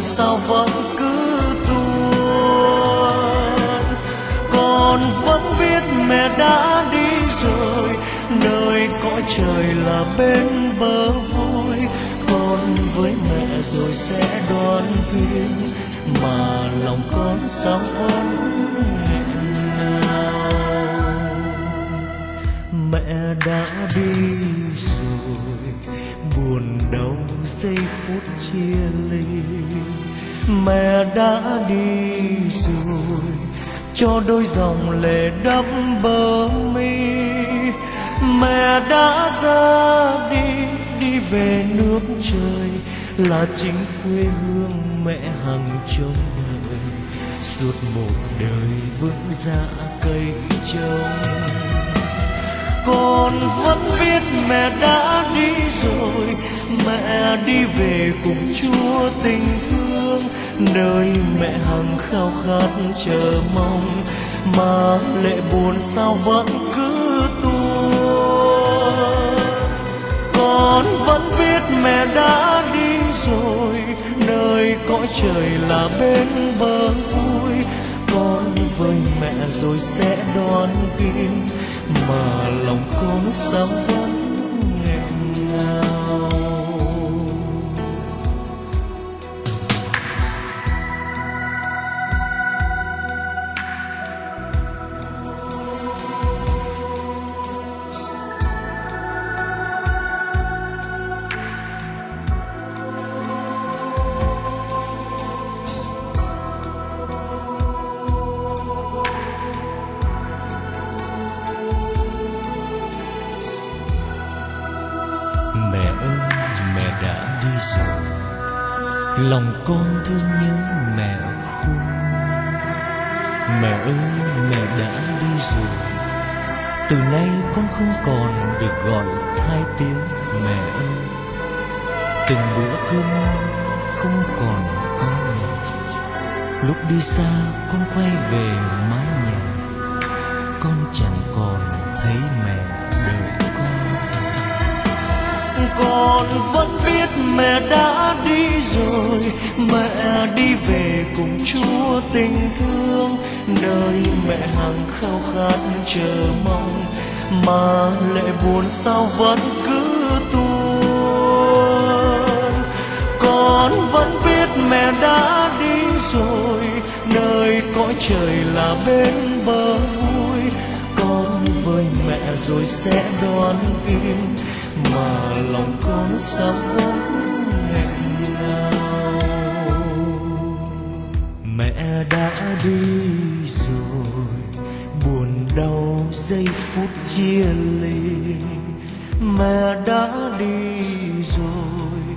buồn sao vẫn cứ tuôn? Con vẫn biết mẹ đã đi rồi nơi cõi trời là bên bờ vui. Con với mẹ rồi sẽ đoàn viên, mà lòng con sao vẫn nghẹn ngào. Mẹ đã đi rồi buồn đau giây phút chia ly, mẹ đã đi rồi. Cho đôi dòng lệ đắp bờ mi, mẹ đã ra đi đi về nước trời là chính quê hương mẹ hằng trông đời suốt một đời vững dạ cây trồng con vẫn biết mẹ đã đi rồi, mẹ đi về cùng chúa tình thương. Nơi mẹ hằng khao khát chờ mong, mà lệ buồn sao vẫn cứ tuôn. Con vẫn biết mẹ đã đi rồi, nơi cõi trời là bên bờ vui. Con với mẹ rồi sẽ đón viên mà lòng con sao vắng? Mẹ ơi, mẹ đã đi rồi. Lòng con thương nhớ mẹ khôn. Mẹ ơi, mẹ đã đi rồi. Từ nay con không còn được gọi hai tiếng mẹ ơi. Từng bữa cơm ngon không còn con. lúc đi xa con quay về mái con vẫn biết mẹ đã đi rồi. Mẹ đi về cùng chúa tình thương. Nơi mẹ hằng khao khát chờ mong. Mà lệ buồn sao vẫn cứ tuôn. Con vẫn biết mẹ đã đi rồi. Nơi cõi trời là bên bờ vui. Con với mẹ rồi sẽ đón viên mà lòng con sao vắng nghẹn ngào? Mẹ đã đi rồi, buồn đau giây phút chia ly. Mẹ đã đi rồi,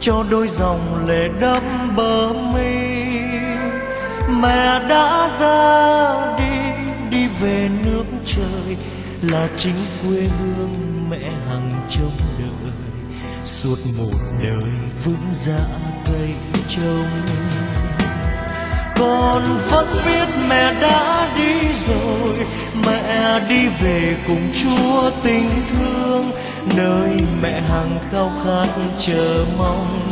cho đôi dòng lệ đẫm bờ mi. Mẹ đã ra đi đi về nước trời là chính quê hương suốt một đời vững dạ cây trông con vẫn biết mẹ đã đi rồi, mẹ đi về cùng chúa tình thương. Nơi mẹ hằng khao khát chờ mong,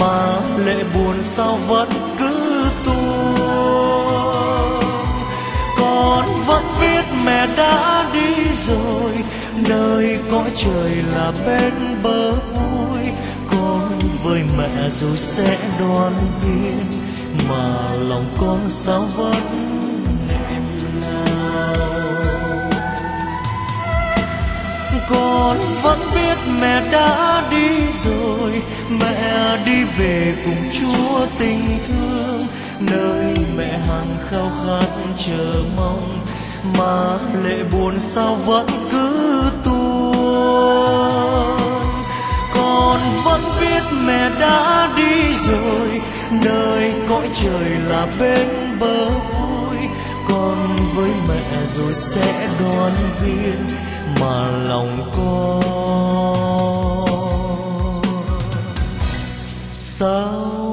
mà lệ buồn sao vẫn cứ tuôn. Con vẫn biết mẹ đã đi rồi, nơi cõi trời là bên bờ vui dù sẽ đoàn viên, mà lòng con sao vẫn nghẹn ngào con vẫn biết mẹ đã đi rồi, mẹ đi về cùng chúa tình thương. Nơi mẹ hằng khao khát chờ mong, mà lệ buồn sao vẫn cứ tuôn vẫn biết mẹ đã đi rồi. Nơi cõi trời là bên bờ vui. Con với mẹ rồi sẽ đoàn viên mà lòng con. Sao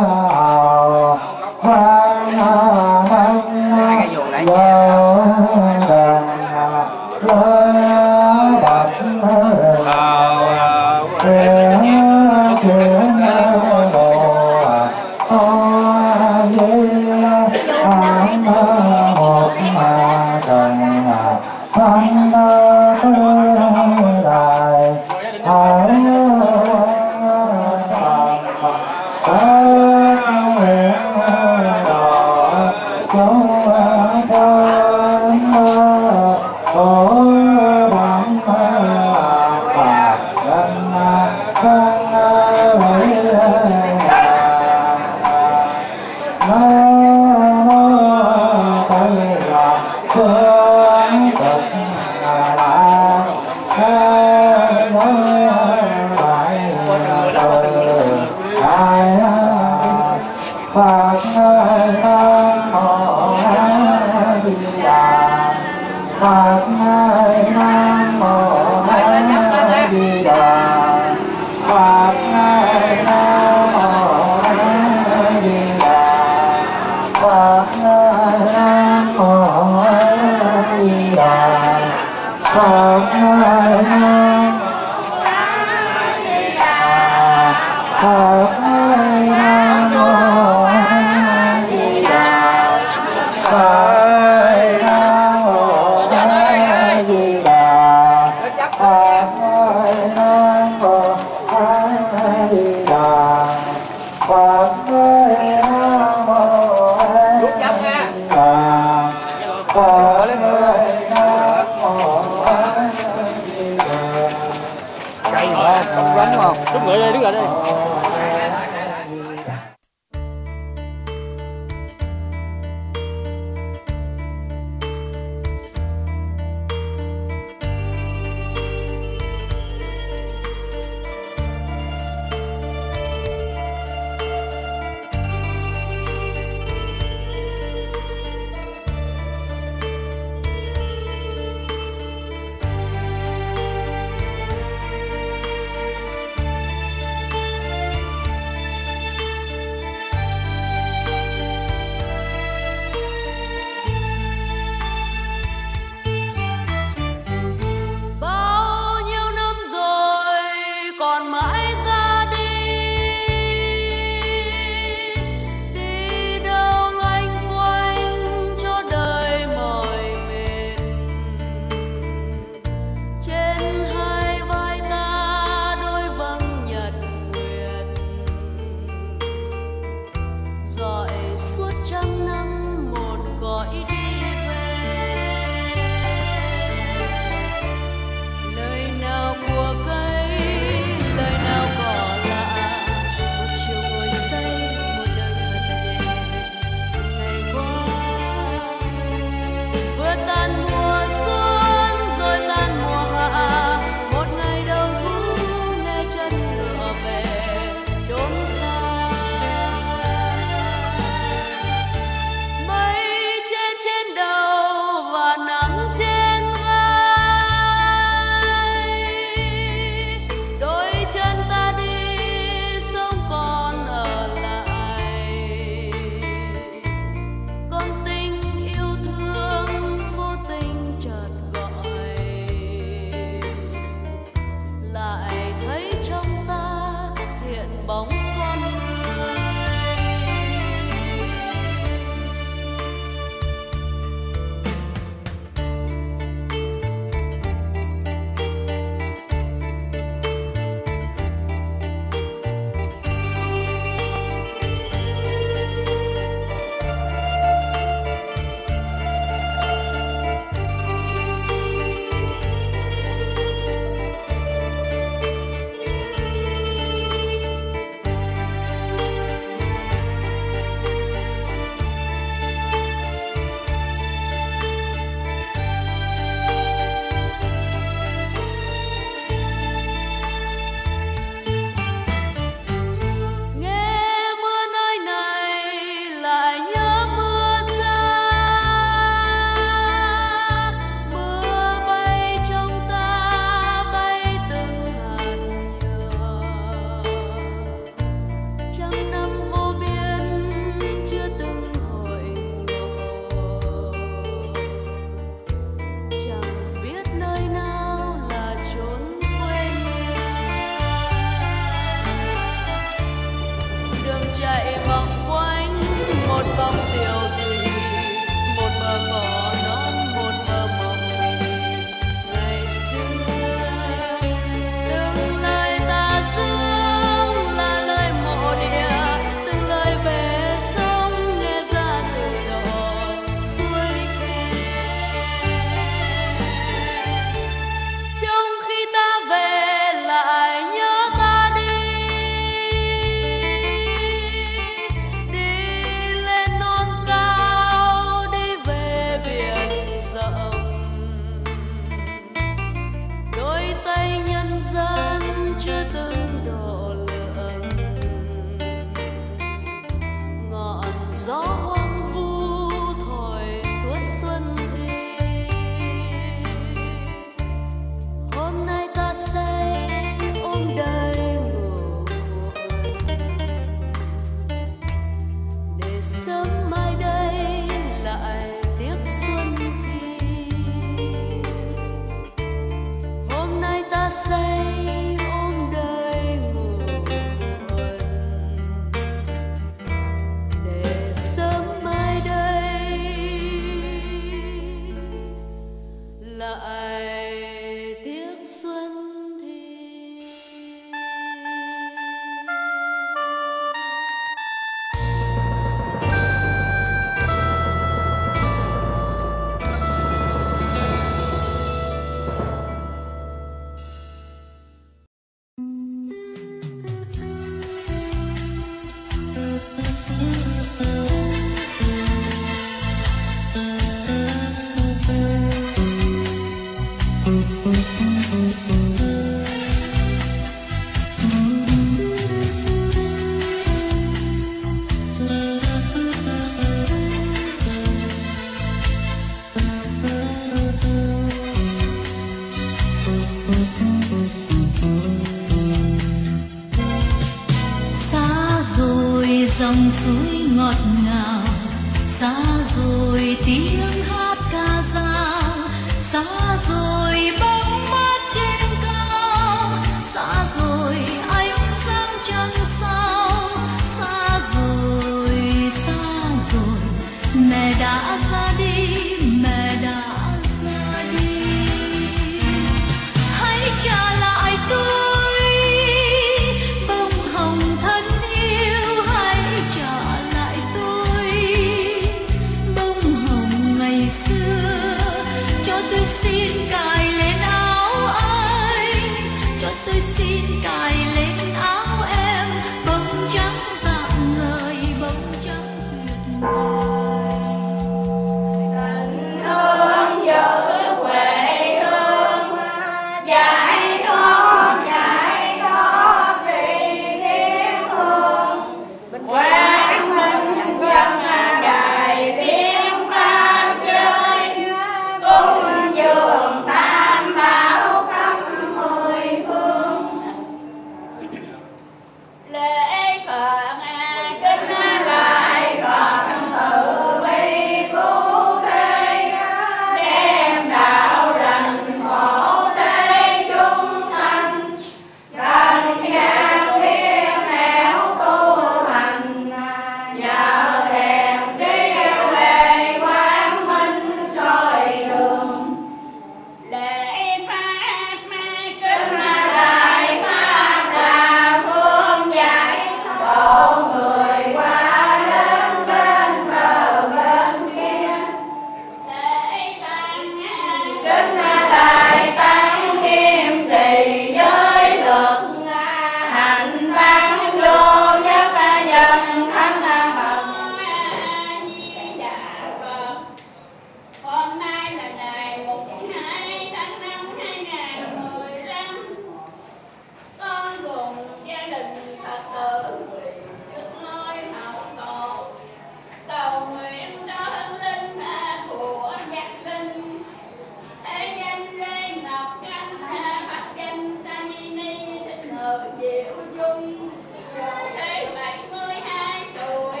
vợ diệu chung giờ thấy bảy mươi hai tuổi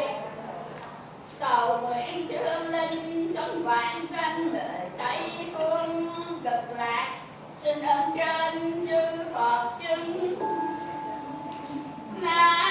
cầu nguyện trương linh sống vạn sanh đời tây phương cực lạc xin ơn trên chư phật chứng na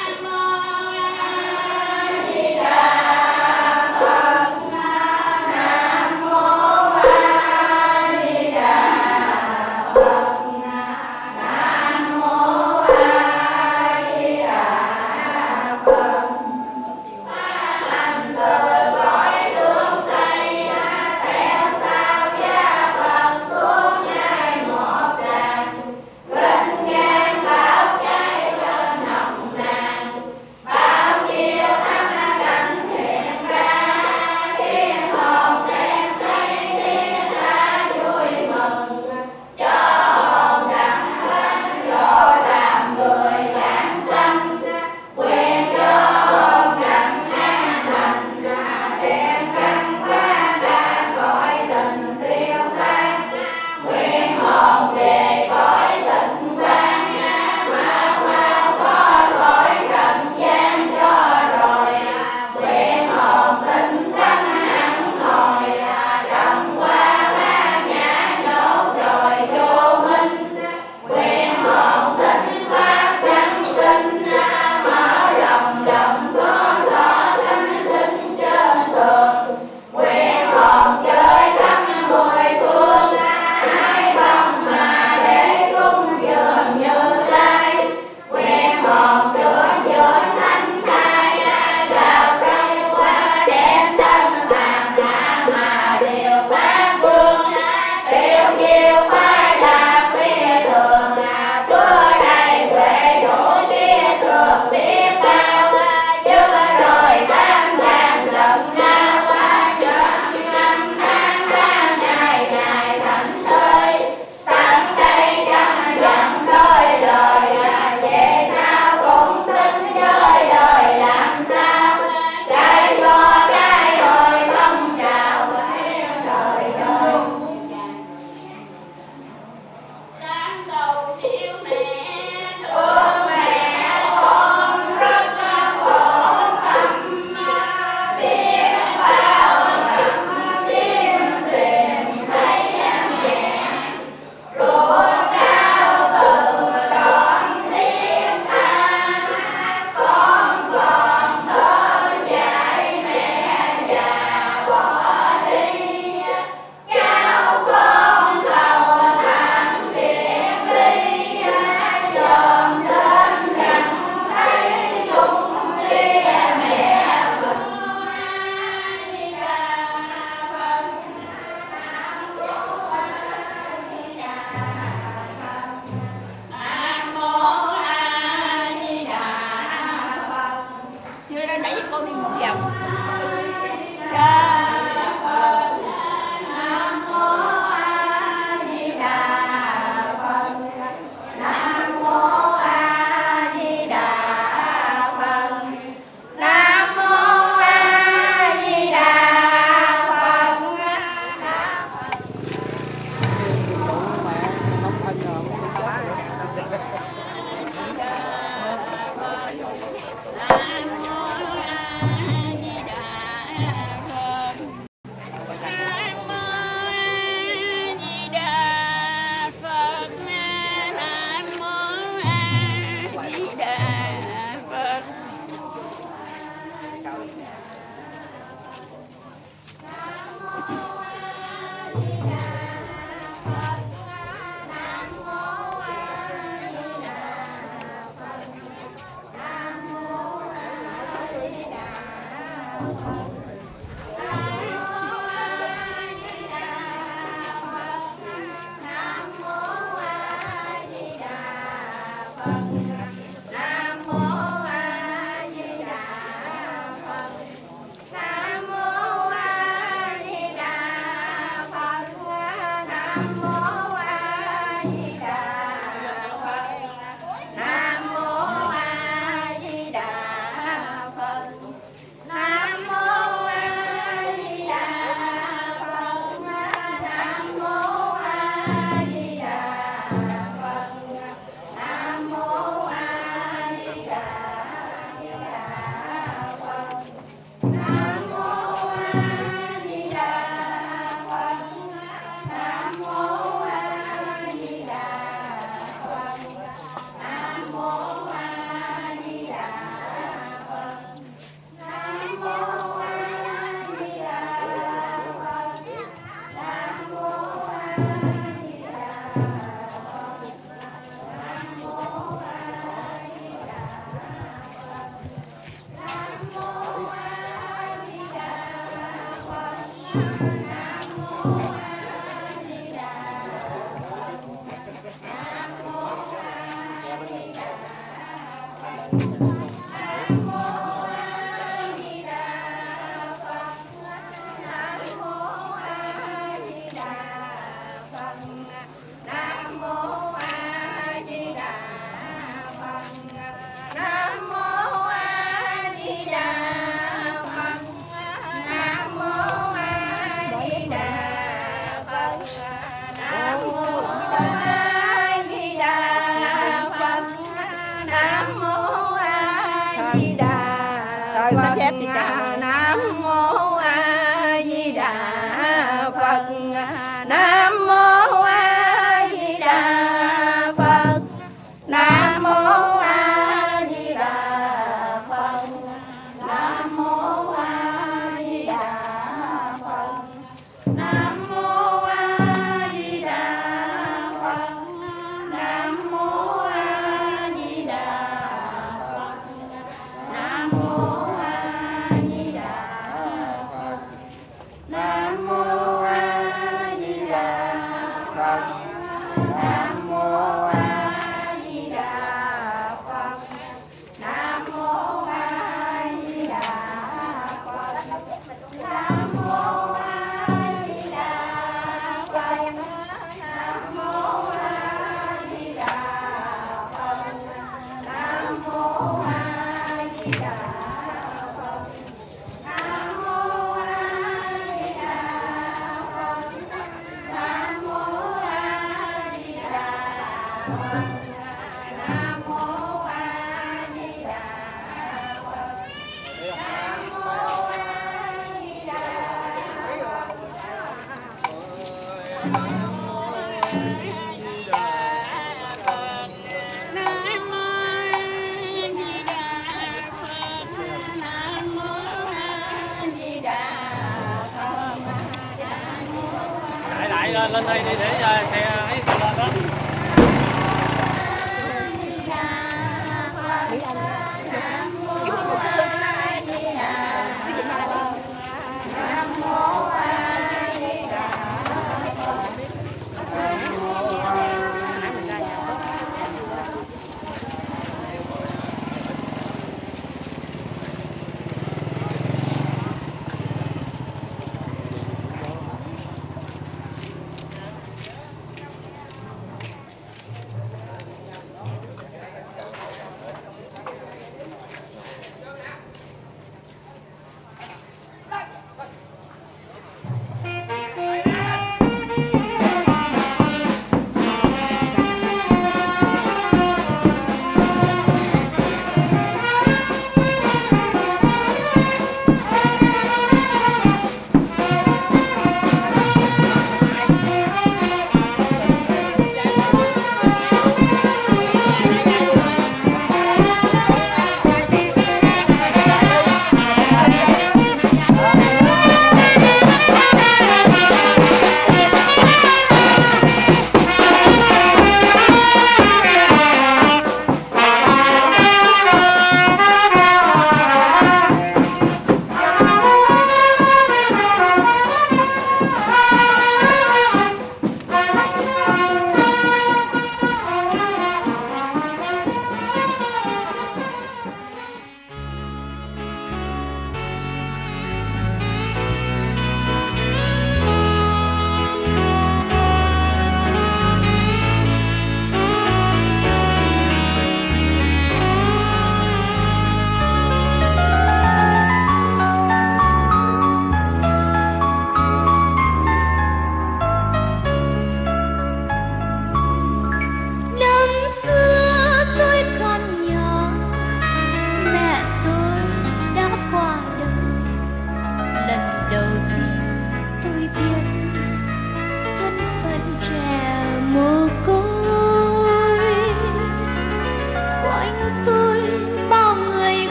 Wow.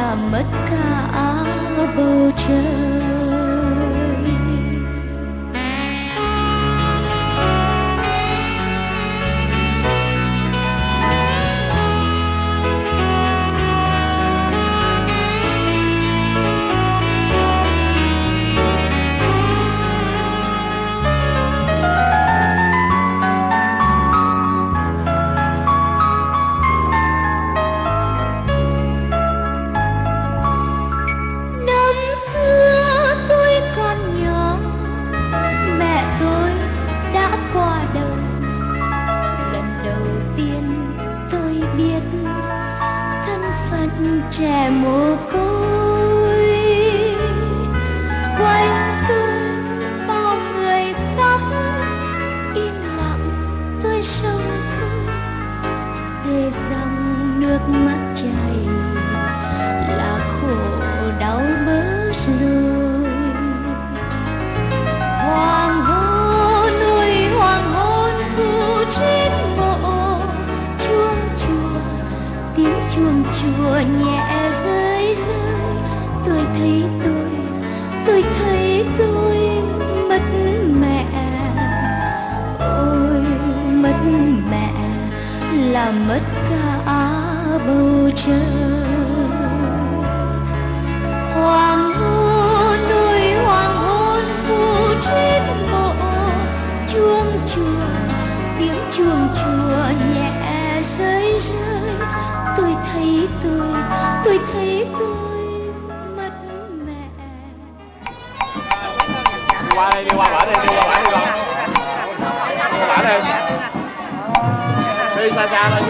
Là mất cả bầu trời đi xa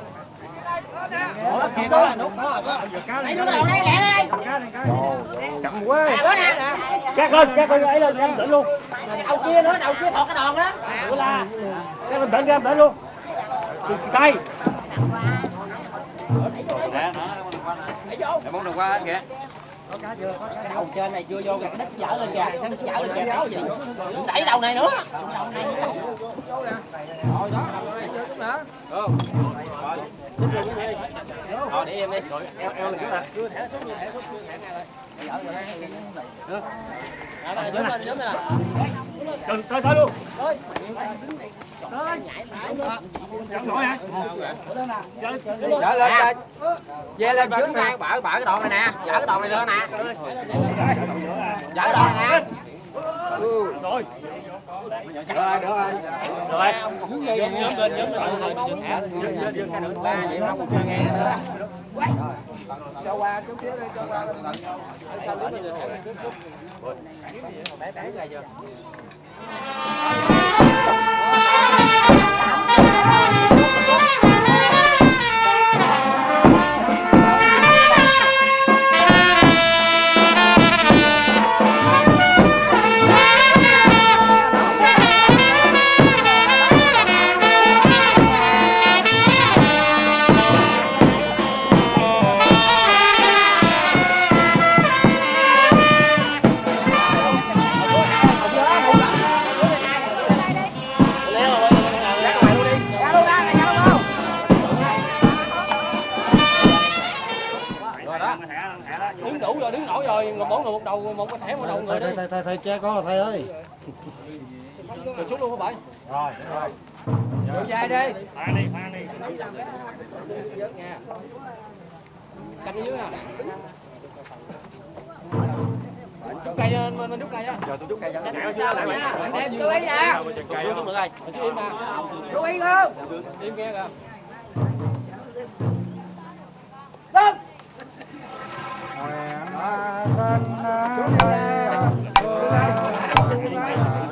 chậm quá cắt lên cắt lên ấy lên em tỉnh luôn đầu kia nữa đầu kia thọt cái đòn đó ủa là cắt lên tỉnh em tỉnh luôn tay Để muốn được qua đầu trên này chưa vô kìa đất chở lên kìa chở lên kìa. Gì. Đẩy đầu này nữa. Đầu này Rồi để em đi. Rồi eo lên trước nè. đưa thẻ xuống đưa thẻ xuống thẻ này rồi Đó, đứng lên đứng lên nè Đừng tới tới luôn. Chẳng nổi hả? Dạ. lên. Về lên trước nè Bở bở cái đoạn này nè. Dở cái đoạn này lên nè. Dở cái đoạn này nè. Rồi. Rồi được rồi Rồi. Nhóm lên nhóm lên Nhóm thẻ Ba vậy không một nghe nữa Cho qua chút xíu đi cho qua Sao đứng lên chút Bé bé ra chưa che con là thầy ơi. Rồi xuống luôn hả bạn? Vô dài đi. Phan đi, phan đi. Canh dưới nè Chút cây lên, mình chút cây á. Giờ tôi rút cây cho. Chú ý nè Chút chút được rồi, mình chú im nè Chú ý không? Im nghe kìa. Nguyện thân tay